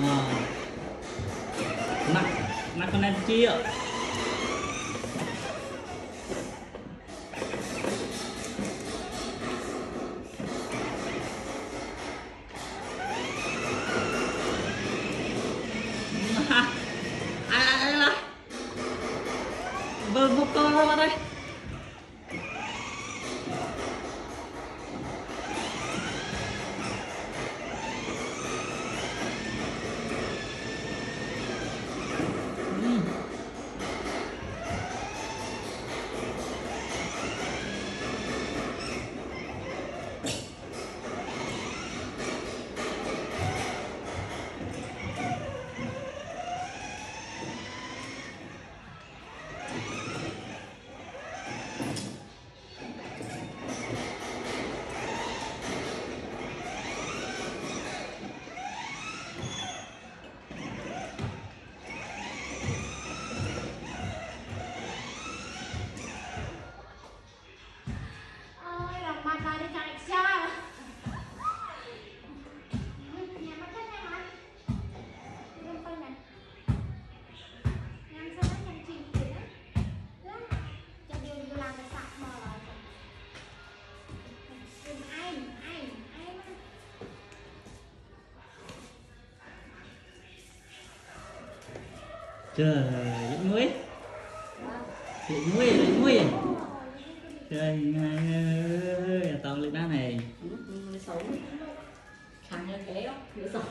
nah, nah, nah, nah, nah, trời lĩnh muối. Lĩnh muối lĩnh muối trời ơi tao lĩnh đá này. Xấu khăn như kéo đó xấu